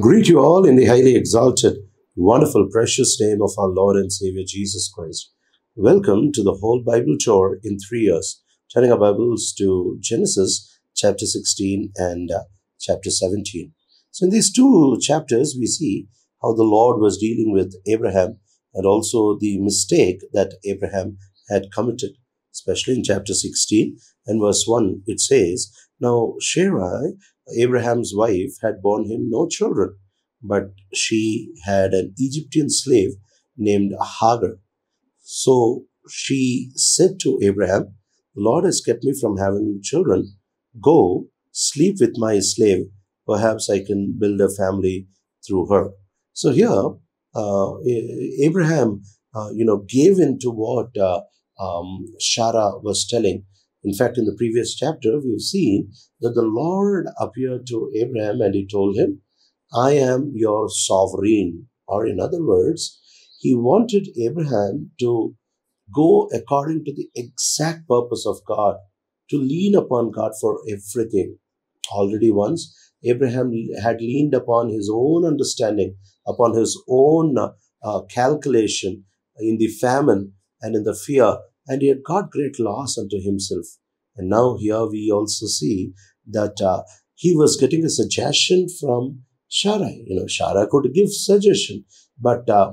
Greet you all in the highly exalted, wonderful, precious name of our Lord and Savior Jesus Christ. Welcome to the whole Bible tour in three years, turning our Bibles to Genesis chapter 16 and uh, chapter 17. So, in these two chapters, we see how the Lord was dealing with Abraham and also the mistake that Abraham had committed, especially in chapter 16 and verse 1. It says, Now Sarai Abraham's wife had borne him no children, but she had an Egyptian slave named Hagar. So she said to Abraham, The Lord has kept me from having children. Go, sleep with my slave. Perhaps I can build a family through her. So here, uh, Abraham, uh, you know, gave in to what uh, um, Sarah was telling in fact, in the previous chapter, we've seen that the Lord appeared to Abraham and he told him, I am your sovereign. Or, in other words, he wanted Abraham to go according to the exact purpose of God, to lean upon God for everything. Already once, Abraham had leaned upon his own understanding, upon his own uh, calculation in the famine and in the fear and he had got great loss unto himself. And now here we also see that uh, he was getting a suggestion from Sarai. You know, Sarai could give suggestion, but uh,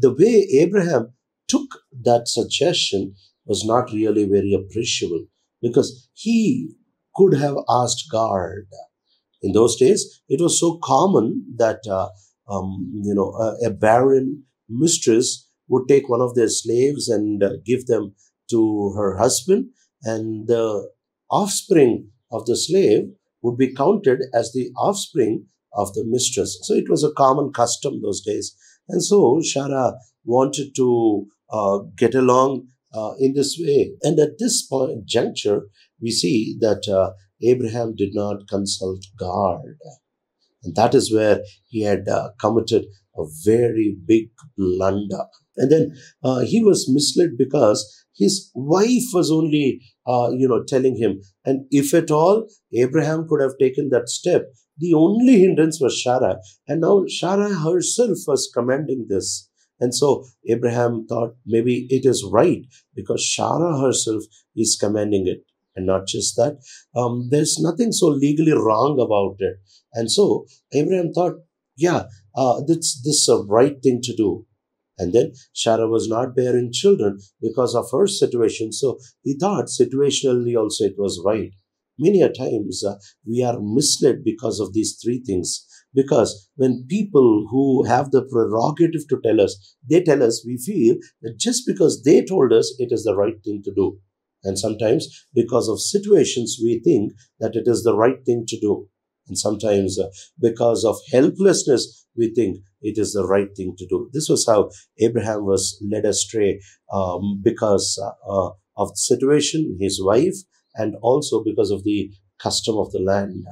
the way Abraham took that suggestion was not really very appreciable because he could have asked God. In those days, it was so common that uh, um, you know a, a barren mistress would take one of their slaves and uh, give them to her husband, and the offspring of the slave would be counted as the offspring of the mistress. So it was a common custom those days. And so Sarah wanted to uh, get along uh, in this way. And at this point, juncture, we see that uh, Abraham did not consult God. And that is where he had uh, committed a very big blunder. And then uh, he was misled because his wife was only, uh, you know, telling him. And if at all, Abraham could have taken that step. The only hindrance was Sarah. And now Sarah herself was commanding this. And so Abraham thought maybe it is right because Sarah herself is commanding it. And not just that, um, there's nothing so legally wrong about it. And so Abraham thought, yeah, uh, this, this is a right thing to do. And then Sarah was not bearing children because of her situation. So he thought situationally also it was right. Many a times uh, we are misled because of these three things. Because when people who have the prerogative to tell us, they tell us, we feel that just because they told us, it is the right thing to do. And sometimes because of situations, we think that it is the right thing to do. And sometimes uh, because of helplessness, we think it is the right thing to do. This was how Abraham was led astray um, because uh, uh, of the situation, his wife, and also because of the custom of the land.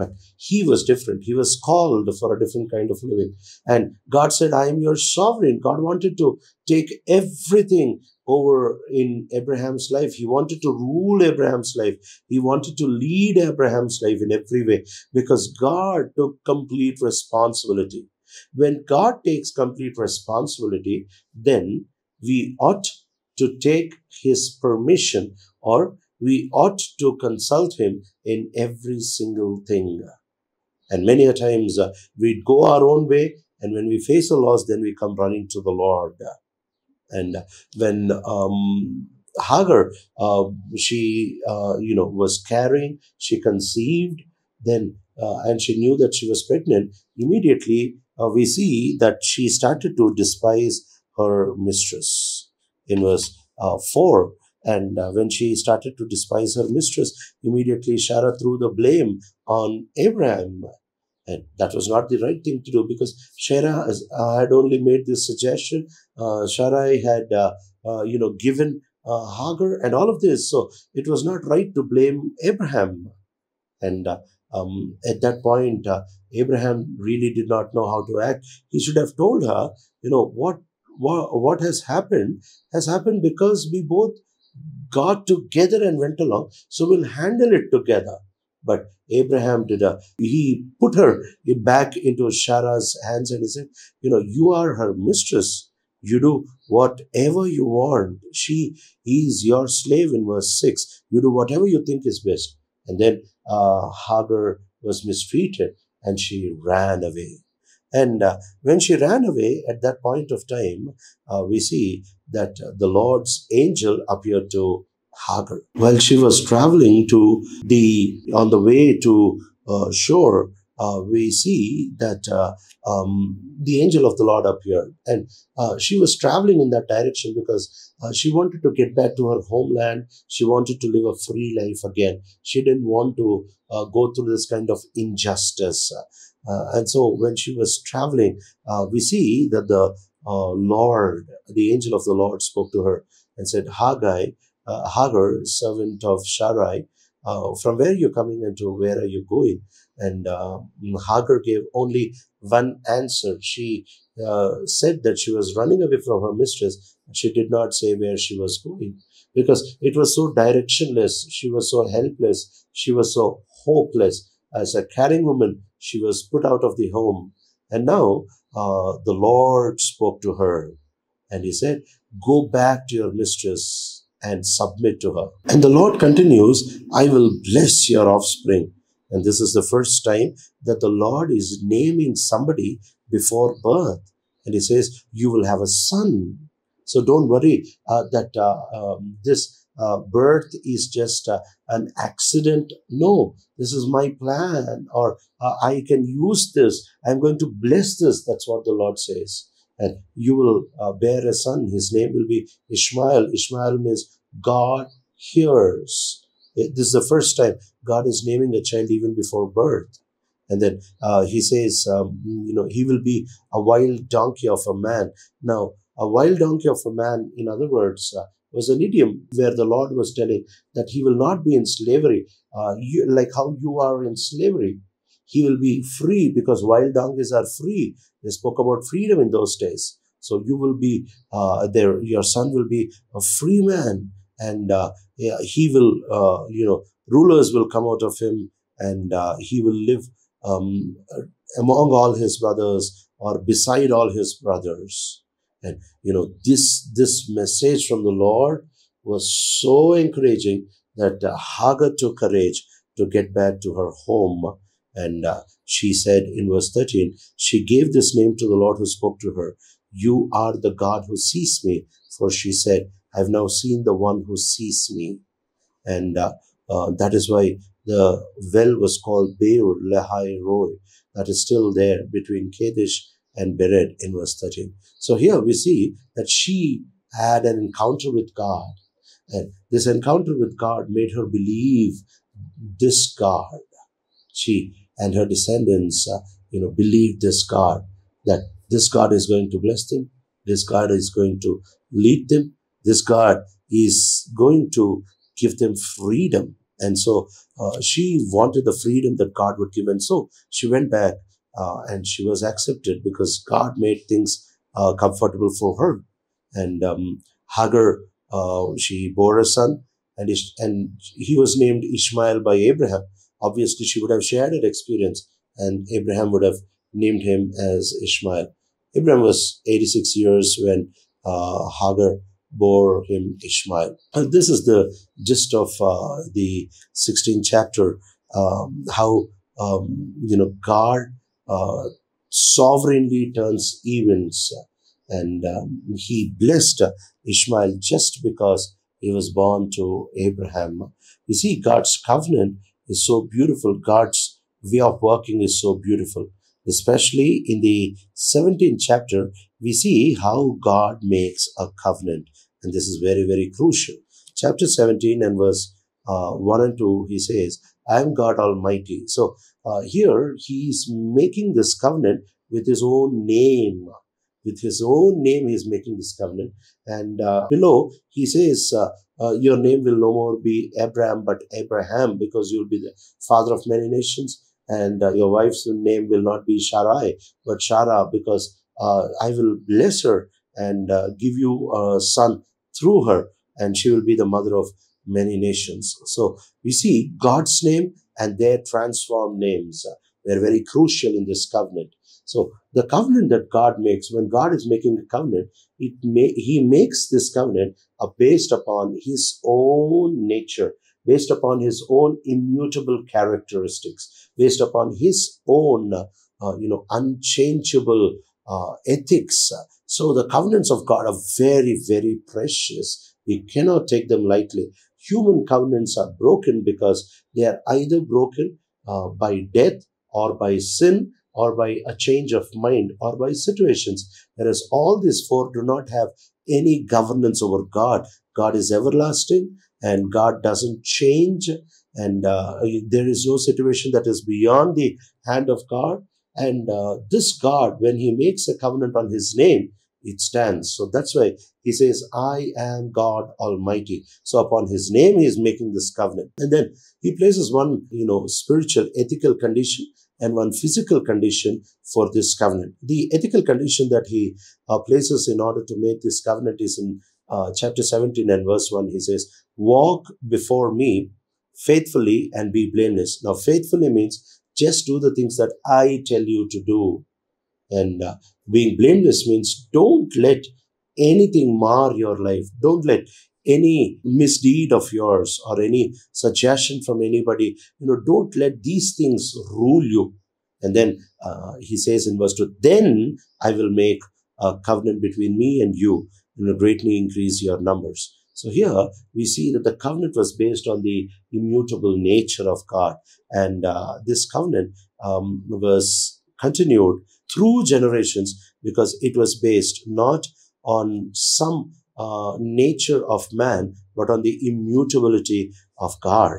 But he was different. He was called for a different kind of living. And God said, I am your sovereign. God wanted to take everything over in Abraham's life. He wanted to rule Abraham's life. He wanted to lead Abraham's life in every way because God took complete responsibility. When God takes complete responsibility, then we ought to take his permission or we ought to consult him in every single thing. And many a times uh, we go our own way, and when we face a loss, then we come running to the Lord. And when um, Hagar, uh, she, uh, you know, was carrying, she conceived, then, uh, and she knew that she was pregnant, immediately uh, we see that she started to despise her mistress. In verse uh, 4, and uh, when she started to despise her mistress, immediately Sarah threw the blame on Abraham. And that was not the right thing to do because Sarah uh, had only made this suggestion. Uh, had, uh, uh, you know, given uh, Hagar and all of this. So it was not right to blame Abraham. And uh, um, at that point, Abraham really did not know how to act. He should have told her, you know, what, what, what has happened has happened because we both got together and went along. So we'll handle it together. But Abraham did a, he put her back into Sarah's hands and he said, you know, you are her mistress. You do whatever you want. She is your slave in verse 6. You do whatever you think is best. And then uh, Hagar was mistreated and she ran away. And uh, when she ran away at that point of time, uh, we see that the Lord's angel appeared to Hagar. While she was traveling to the, on the way to uh, Shur, uh, we see that uh, um, the angel of the Lord appeared. And uh, she was traveling in that direction because uh, she wanted to get back to her homeland. She wanted to live a free life again. She didn't want to uh, go through this kind of injustice. Uh, and so when she was traveling, we see that the Lord, the angel of the Lord spoke to her and said, Haggai, Hagar, servant of Sarai, from where you're coming and to where are you going? And uh, Hagar gave only one answer. She uh, said that she was running away from her mistress. She did not say where she was going because it was so directionless. She was so helpless. She was so hopeless. As a caring woman, she was put out of the home. And now uh, the Lord spoke to her and he said, Go back to your mistress and submit to her. And the Lord continues, I will bless your offspring and this is the first time that the Lord is naming somebody before birth. And he says, You will have a son. So don't worry uh, that uh, um, this uh, birth is just uh, an accident. No, this is my plan, or uh, I can use this. I'm going to bless this. That's what the Lord says. And you will uh, bear a son. His name will be Ishmael. Ishmael means God hears. This is the first time God is naming a child even before birth. And then uh, he says, um, you know, he will be a wild donkey of a man. Now, a wild donkey of a man, in other words, uh, was an idiom where the Lord was telling that he will not be in slavery, uh, you, like how you are in slavery. He will be free because wild donkeys are free. They spoke about freedom in those days. So you will be uh, there. Your son will be a free man, and uh, he will, uh, you know, rulers will come out of him and uh, he will live um, among all his brothers or beside all his brothers. And, you know, this, this message from the Lord was so encouraging that uh, Hagar took courage to get back to her home. And uh, she said in verse 13, she gave this name to the Lord who spoke to her. You are the God who sees me. For she said, I've now seen the one who sees me. And uh, uh, that is why the well was called Beer Lahai Roi. That is still there between Kadesh and Bered in verse 13. So here we see that she had an encounter with God. And this encounter with God made her believe this God. She and her descendants, uh, you know, believed this God, that this God is going to bless them. This God is going to lead them. This God is going to give them freedom. And so uh, she wanted the freedom that God would give. And so she went back uh, and she was accepted because God made things uh, comfortable for her. And um, Hagar, uh, she bore a son and, Ish- and he was named Ishmael by Abraham. Obviously, she would have shared that experience and Abraham would have named him as Ishmael. Abraham was 86 years when uh, Hagar bore him Ishmael. And this is the gist of uh, the 16th chapter, um, how, um, you know, God uh, sovereignly turns events and um, he blessed Ishmael just because he was born to Abraham. You see, God's covenant is so beautiful. God's way of working is so beautiful. Especially in the 17th chapter, we see how God makes a covenant. And this is very, very crucial. Chapter 17 and verse uh, 1 and 2, he says, I am God Almighty. So uh, here he is making this covenant with his own name. With his own name, he is making this covenant. And uh, below, he says, uh, uh, Your name will no more be Abraham, but Abraham, because you will be the father of many nations. And uh, your wife's name will not be Sharai, but Shara, because I will bless her and give you a son through her, and she will be the mother of many nations. So we see God's name and their transformed names were very crucial in this covenant. So the covenant that God makes, when God is making a covenant, it may, He makes this covenant uh, based upon His own nature, based upon His own immutable characteristics, based upon His own, uh, you know, unchangeable uh, ethics. So the covenants of God are very, very precious. We cannot take them lightly. Human covenants are broken because they are either broken uh, by death or by sin or by a change of mind or by situations. Whereas all these four do not have any governance over God. God is everlasting and God doesn't change and uh, there is no situation that is beyond the hand of God. And uh, this God, when he makes a covenant on his name, it stands. So that's why he says, I am God Almighty. So upon his name, he is making this covenant. And then he places one, you know, spiritual, ethical condition and one physical condition for this covenant. The ethical condition that he uh, places in order to make this covenant is in uh, chapter 17 and verse 1. He says, Walk before me faithfully and be blameless. Now, faithfully means just do the things that I tell you to do. And uh, being blameless means don't let anything mar your life. Don't let any misdeed of yours or any suggestion from anybody, you know, don't let these things rule you. And then uh, he says in verse 2, then I will make a covenant between me and you and greatly increase your numbers. So here we see that the covenant was based on the immutable nature of God. And uh, this covenant um, was continued through generations because it was based not on some uh, nature of man, but on the immutability of God.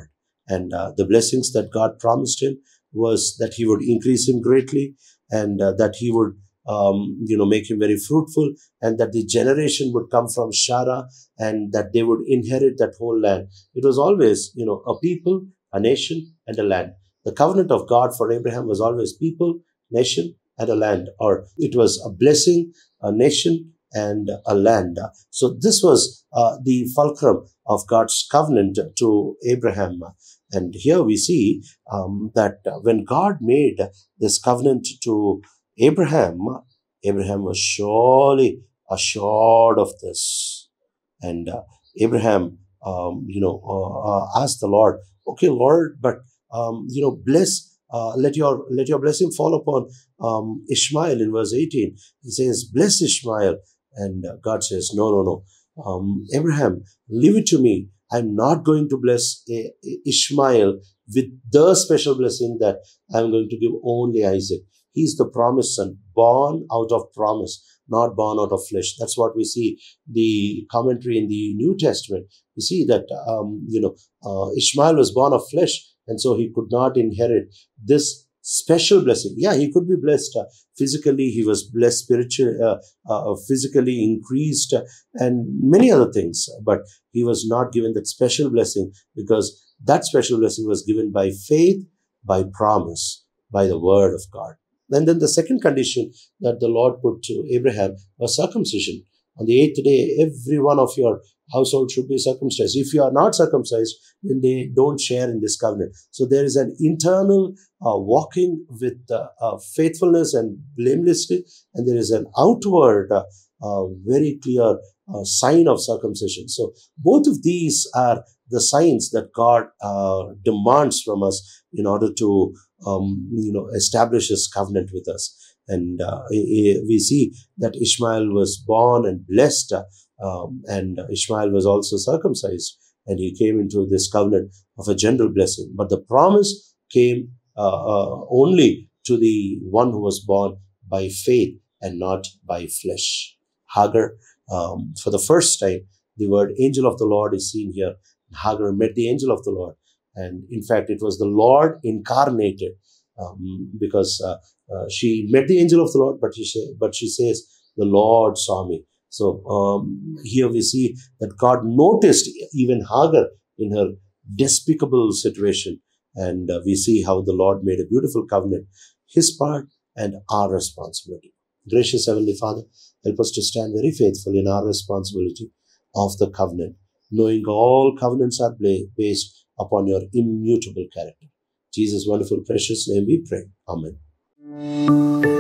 And uh, the blessings that God promised him was that he would increase him greatly and uh, that he would um, you know, make him very fruitful and that the generation would come from Shara and that they would inherit that whole land. It was always, you know, a people, a nation and a land. The covenant of God for Abraham was always people, nation and a land, or it was a blessing, a nation and a land. So this was uh, the fulcrum of God's covenant to Abraham. And here we see um, that when God made this covenant to Abraham, Abraham was surely assured of this. And uh, Abraham, um, you know, uh, uh, asked the Lord, okay, Lord, but, um, you know, bless uh, let your let your blessing fall upon um, Ishmael in verse 18. He says, Bless Ishmael. And uh, God says, No, no, no. Um, Abraham, leave it to me. I'm not going to bless Ishmael with the special blessing that I'm going to give only Isaac. He's the promised son, born out of promise, not born out of flesh. That's what we see the commentary in the New Testament. We see that, um, you know, uh, Ishmael was born of flesh, and so he could not inherit this special blessing. Yeah, he could be blessed uh, physically. He was blessed spiritually, uh, uh, physically increased, uh, and many other things. But he was not given that special blessing because that special blessing was given by faith, by promise, by the word of God. And then the second condition that the Lord put to Abraham was circumcision. On the eighth day, every one of your household should be circumcised. If you are not circumcised, then they don't share in this covenant. So there is an internal uh, walking with uh, uh, faithfulness and blamelessness, and there is an outward, uh, uh, very clear uh, sign of circumcision. So both of these are the signs that God demands from us in order to, um, you know, establish His covenant with us. And we see that Ishmael was born and blessed um, and Ishmael was also circumcised and he came into this covenant of a general blessing. But the promise came uh, uh, only to the one who was born by faith and not by flesh. Hagar, um, for the first time, the word angel of the Lord is seen here. Hagar met the angel of the Lord. And in fact, it was the Lord incarnated um, because uh, uh, she met the angel of the Lord, but she, but she says, the Lord saw me. So um, here we see that God noticed even Hagar in her despicable situation. And uh, we see how the Lord made a beautiful covenant, his part and our responsibility. Gracious Heavenly Father, help us to stand very faithful in our responsibility of the covenant, knowing all covenants are based upon your immutable character. Jesus' wonderful, precious name we pray. Amen.